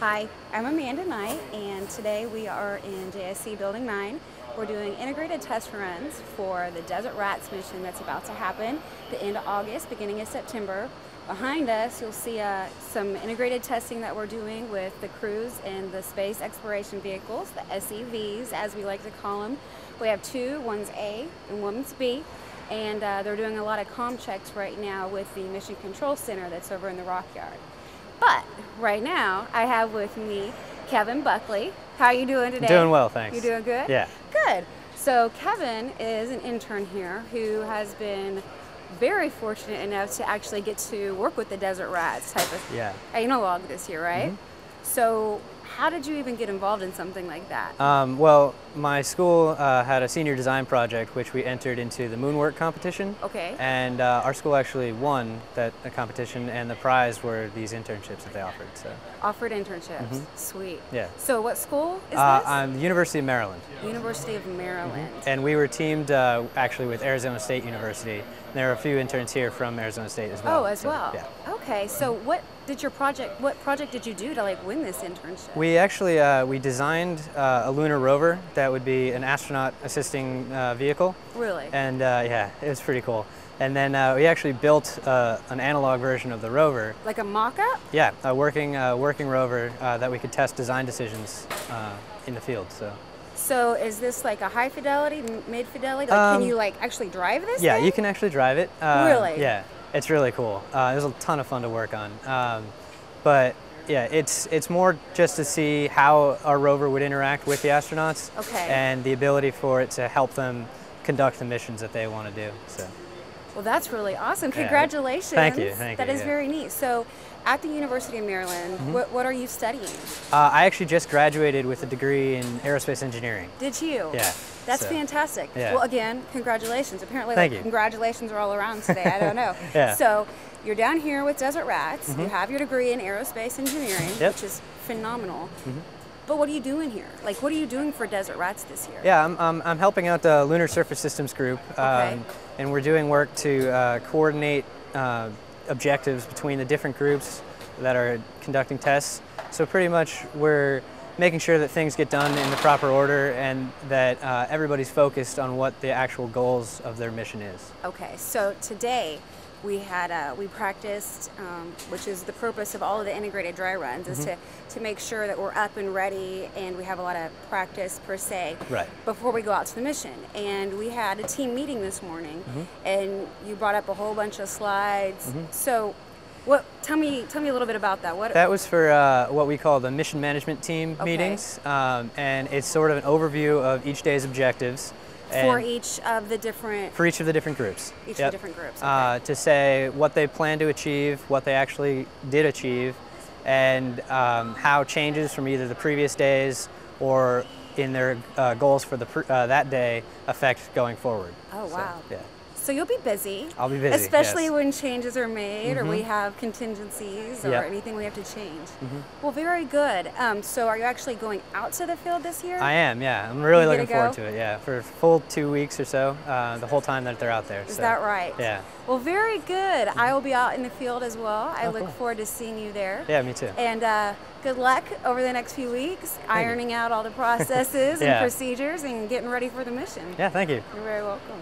Hi, I'm Amanda Knight, and today we are in JSC Building 9. We're doing integrated test runs for the Desert Rats mission that's about to happen the end of August, beginning of September. Behind us, you'll see uh, some integrated testing that we're doing with the crews and the space exploration vehicles, the SEVs, as we like to call them. We have two, one's A and one's B, and uh, they're doing a lot of com checks right now with the Mission Control Center that's over in the Rock Yard. But right now, I have with me Kevin Buckley. How are you doing today? Doing well, thanks. You doing good? Yeah. Good. So Kevin is an intern here who has been very fortunate enough to actually get to work with the Desert Rats type of Yeah. analog this year, right? Mm-hmm. So how did you even get involved in something like that? Um, well, my school uh, had a senior design project which we entered into the Moonwork competition. Okay. And uh, our school actually won that competition, and the prize were these internships that they offered. So, Offered internships. Sweet. Mm-hmm. Yeah. So what school is uh, this? I'm the University of Maryland, University of Maryland. and we were teamed uh, actually with Arizona State University. There are a few interns here from Arizona State as well. Oh, as so, well. Yeah. Okay. So what did your project? What project did you do to like win this internship? We actually uh, we designed uh, a lunar rover that would be an astronaut assisting uh, vehicle. really? And uh, yeah, it was pretty cool. And then uh, we actually built uh, an analog version of the rover. like a mock-up? Yeah, a working uh, working rover uh, that we could test design decisions uh, in the field. So So is this like a high fidelity, mid fidelity? Like, can Um, you like actually drive this? yeah, thing? you can actually drive it. Uh, Really? Yeah, it's really cool. Uh, it was a ton of fun to work on. Um, but yeah, it's it's more just to see how our rover would interact with the astronauts. Okay. And the ability for it to help them conduct the missions that they want to do. So. Well, that's really awesome. Yeah. Congratulations. Thank you, thank That you, is yeah. very neat. So, at the University of Maryland, Mm-hmm. what, what are you studying? Uh, I actually just graduated with a degree in aerospace engineering. Did you? Yeah. That's so- fantastic. Yeah. Well, again, congratulations. Apparently, Thank like, you. congratulations are all around today. I don't know. Yeah. Mm-hmm. So, you're down here with Desert Rats. You have your degree in aerospace engineering, Yep. Mm-hmm. which is phenomenal. But what are you doing here? Like, what are you doing for Desert Rats this year? Yeah, I'm, I'm, I'm helping out the Lunar Surface Systems group, um, Okay. and we're doing work to uh, coordinate uh, objectives between the different groups that are conducting tests. So pretty much we're making sure that things get done in the proper order and that uh, everybody's focused on what the actual goals of their mission is. Okay, so today we had uh, we practiced, um, which is the purpose of all of the integrated dry runs, is Mm-hmm. to to make sure that we're up and ready and we have a lot of practice per se Right. before we go out to the mission. And we had a team meeting this morning, Mm-hmm. and you brought up a whole bunch of slides. So, what? Tell me tell me a little bit about that. What? That was for uh, what we call the mission management team Okay. meetings, um, and it's sort of an overview of each day's objectives. For each of the different for each of the different groups. Each of the different groups, Uh, to say what they plan to achieve, what they actually did achieve, and um, how changes from either the previous days or in their uh, goals for the pr- uh, that day affect going forward. Oh, So, wow. yeah. So you'll be busy. I'll be busy, Especially yes. when changes are made or we have contingencies or Yep. anything we have to change. Well, very good. Um, so are you actually going out to the field this year? I am, yeah. I'm really You looking gonna forward to it, yeah. For a full two weeks or so, uh, the whole time that they're out there. Is so, that right? Yeah. Well, very good. I will be out in the field as well. I Oh, look cool. forward to seeing you there. Yeah, me too. And uh, good luck over the next few weeks, you. ironing out all the processes and procedures and getting ready for the mission. Yeah, thank you. You're very welcome.